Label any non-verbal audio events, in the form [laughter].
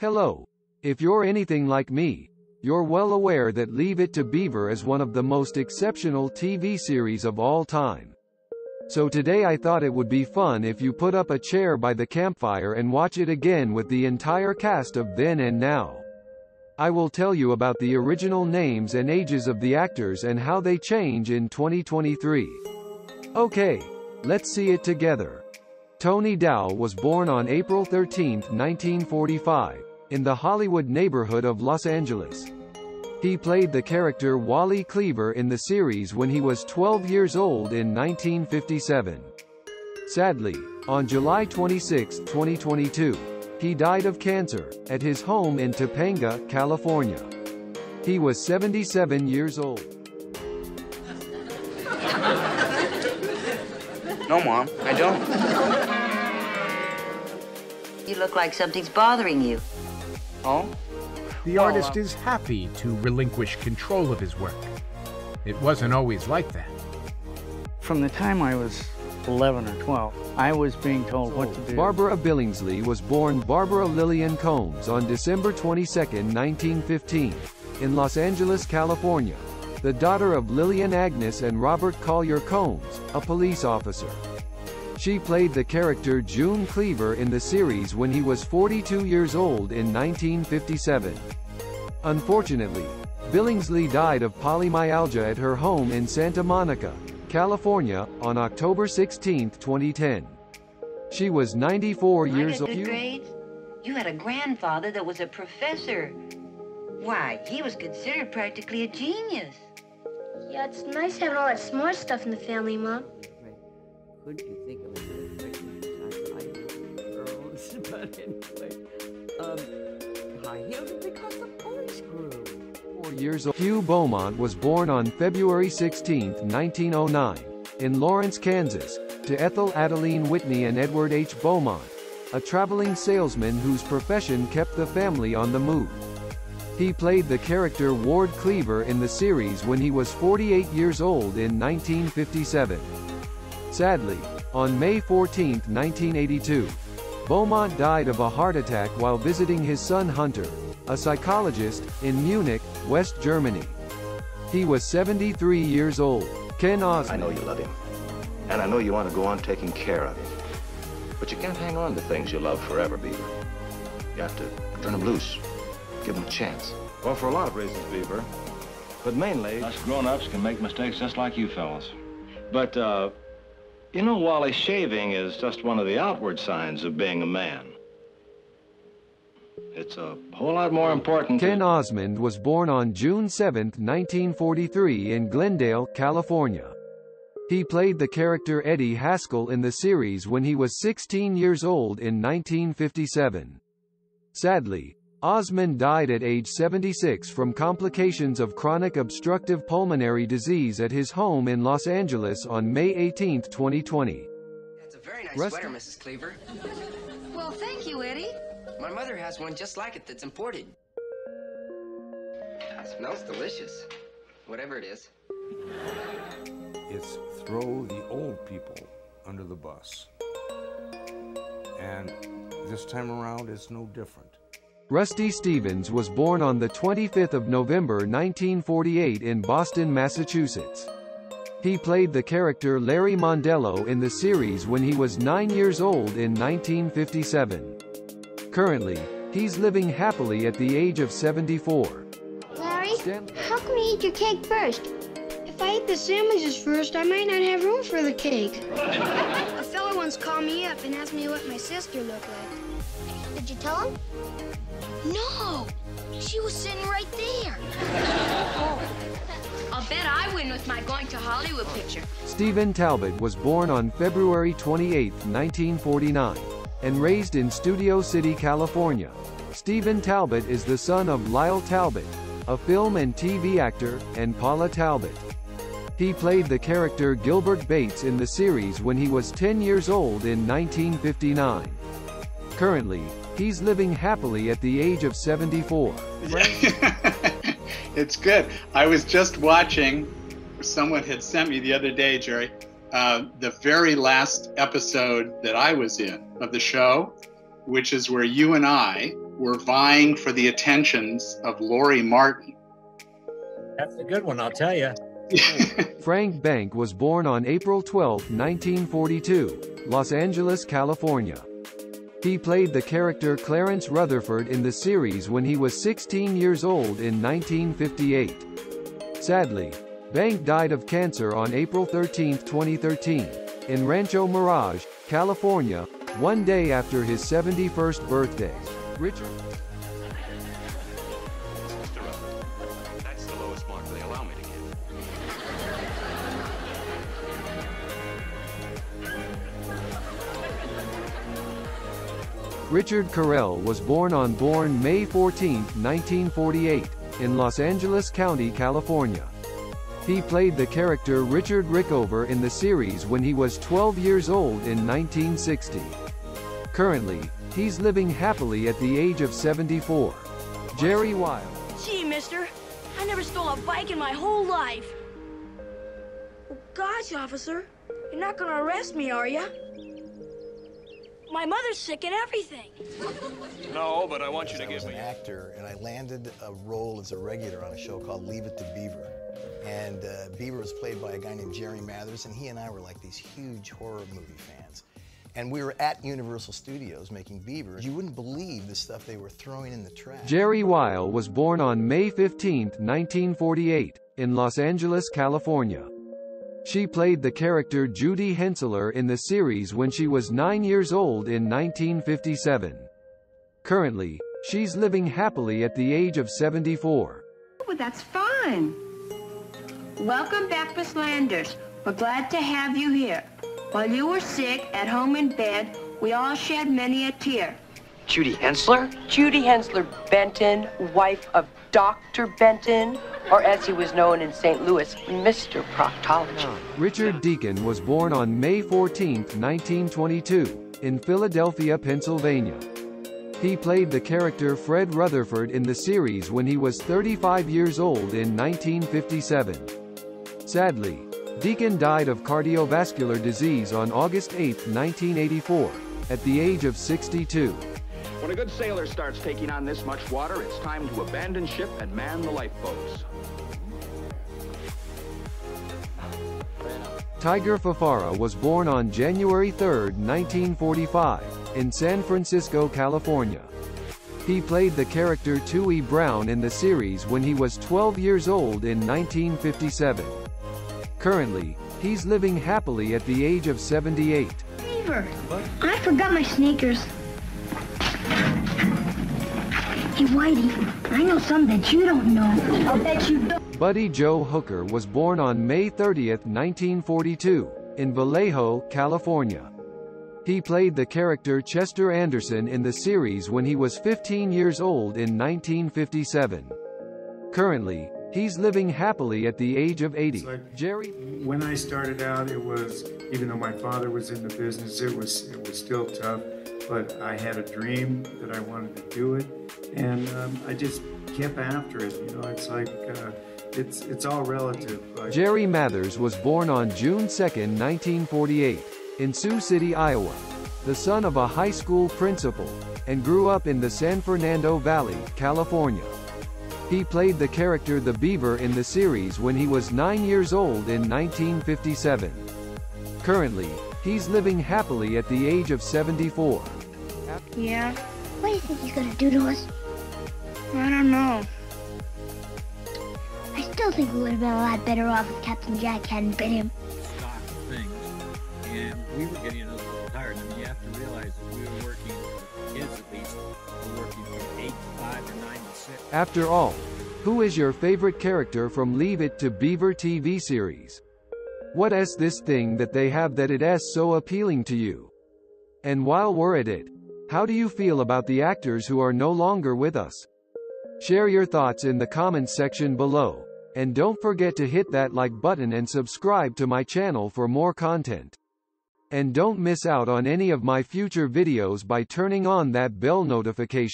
Hello. If you're anything like me, you're well aware that Leave It to Beaver is one of the most exceptional TV series of all time. So today I thought it would be fun if you put up a chair by the campfire and watch it again with the entire cast of then and now. I will tell you about the original names and ages of the actors and how they change in 2023. Okay, let's see it together. Tony Dow was born on April 13, 1945, in the Hollywood neighborhood of Los Angeles. He played the character Wally Cleaver in the series when he was 12 years old in 1957. Sadly, on July 26, 2022, he died of cancer, at his home in Topanga, California. He was 77 years old. No, Mom, I don't. You look like something's bothering you. Oh? The oh, artist is happy to relinquish control of his work. It wasn't always like that. From the time I was 11 or 12, I was being told what to do. Barbara Billingsley was born Barbara Lillian Combs on December 22, 1915, in Los Angeles, California, the daughter of Lillian Agnes and Robert Collier Combs, a police officer. She played the character June Cleaver in the series when he was 42 years old in 1957. Unfortunately, Billingsley died of polymyalgia at her home in Santa Monica, California, on October 16, 2010. She was 94 years old. you had a grandfather that was a professor. Why, he was considered practically a genius. Yeah, it's nice having all that smart stuff in the family, Mom. Could you think of another question besides high girls? But anyway, um, high heels because the boys grew. Four years old. Hugh Beaumont was born on February 16, 1909, in Lawrence, Kansas, to Ethel Adeline Whitney and Edward H. Beaumont, a traveling salesman whose profession kept the family on the move. He played the character Ward Cleaver in the series when he was 48 years old in 1957. Sadly, on May 14, 1982, Beaumont died of a heart attack while visiting his son Hunter, a psychologist, in Munich, West Germany. He was 73 years old. Ken I know you love him. And I know you want to go on taking care of him. But you can't hang on to things you love forever, Beaver. You have to turn them loose. Give them a chance. Well, for a lot of reasons, Beaver. But mainly... Us grown-ups can make mistakes just like you fellas. But, uh, you know, Wally, shaving is just one of the outward signs of being a man. It's a whole lot more important Ken Osmond was born on June 7, 1943 in Glendale, California. He played the character Eddie Haskell in the series when he was 16 years old in 1957. Sadly, Osmond died at age 76 from complications of chronic obstructive pulmonary disease at his home in Los Angeles on May 18, 2020. That's a very nice Rusty- sweater, Mrs. Cleaver. Well, thank you, Eddie. My mother has one just like it that's imported. It smells delicious. Whatever it is. It's throw the old people under the bus. And this time around, it's no different. Rusty Stevens was born on the 25th of November 1948 in Boston, Massachusetts. He played the character Larry Mondello in the series when he was 9 years old in 1957. Currently, he's living happily at the age of 74. Larry, Stan- how come you eat your cake first? If I eat the sandwiches first, I might not have room for the cake. [laughs] A fella once called me up and asked me what my sister looked like. Did you tell him? No, she was sitting right there. [laughs] I'll bet I win with my going to Hollywood picture. Stephen Talbot was born on February 28, 1949, and raised in Studio City, California. Stephen Talbot is the son of Lyle Talbot, a film and TV actor, and Paula Talbot. He played the character Gilbert Bates in the series when he was 10 years old in 1959. Currently, he's living happily at the age of 74. [laughs] it's good. I was just watching, someone had sent me the other day, Jerry, uh, the very last episode that I was in of the show, which is where you and I were vying for the attentions of Laurie Martin. That's a good one, I'll tell you. [laughs] Frank Bank was born on April 12, 1942, Los Angeles, California. He played the character Clarence Rutherford in the series when he was 16 years old in 1958. Sadly, Bank died of cancer on April 13, 2013, in Rancho Mirage, California, one day after his 71st birthday. Richard Richard Correll was born on born May 14, 1948, in Los Angeles County, California. He played the character Richard Rickover in the series when he was 12 years old in 1960. Currently, he's living happily at the age of 74. Jeri Weil. Gee, mister, I never stole a bike in my whole life. Oh, gosh, officer, you're not gonna arrest me, are ya? My mother's sick and everything. [laughs] No, but I want you to I give was me. an actor, and I landed a role as a regular on a show called Leave It to Beaver. And uh, Beaver was played by a guy named Jerry Mathers, and he and I were like these huge horror movie fans. And we were at Universal Studios making Beaver. You wouldn't believe the stuff they were throwing in the trash. Jeri Weil was born on May 15, 1948, in Los Angeles, California. She played the character Judy Hensler in the series when she was nine years old in 1957. Currently, she's living happily at the age of 74. Well, that's fine. Welcome back, Miss Landers. We're glad to have you here. While you were sick, at home in bed, we all shed many a tear. Judy Hensler? Judy Hensler Benton, wife of Dr. Benton, or as he was known in St. Louis, Mr. Proctology. Oh. Richard Deacon was born on May 14, 1922, in Philadelphia, Pennsylvania. He played the character Fred Rutherford in the series when he was 35 years old in 1957. Sadly, Deacon died of cardiovascular disease on August 8, 1984, at the age of 62. When a good sailor starts taking on this much water, it's time to abandon ship and man the lifeboats. Tiger Fafara was born on January 3, 1945, in San Francisco, California. He played the character Tooey Brown in the series when he was 12 years old in 1957. Currently, he's living happily at the age of 78. Beaver, I forgot my sneakers. Hey, Whitey, I know something that you don't know. I'll bet you don't. Buddy Joe Hooker was born on May 30, 1942, in Vallejo, California. He played the character Chester Anderson in the series when he was 15 years old in 1957. Currently, he's living happily at the age of 80. Jerry When I started out, it was even though my father was in the business, it was it was still tough. But I had a dream that I wanted to do it, and um, I just kept after it. You know, it's like uh, it's it's all relative. Jerry Mathers was born on June 2, 1948, in Sioux City, Iowa, the son of a high school principal, and grew up in the San Fernando Valley, California. He played the character the Beaver in the series when he was nine years old in 1957. Currently, he's living happily at the age of 74. Yeah? What do you think he's gonna do to us? I don't know. I still think we would have been a lot better off if Captain Jack hadn't bit him. stock things, and we were getting a little tired. I mean, you have to realize that we were working, for kids at least, were working from 8 to 5 or 9 to 6. After all, who is your favorite character from Leave It to Beaver TV series? What is this thing that they have that it is so appealing to you? And while we're at it, how do you feel about the actors who are no longer with us? Share your thoughts in the comments section below. And don't forget to hit that like button and subscribe to my channel for more content. And don't miss out on any of my future videos by turning on that bell notification.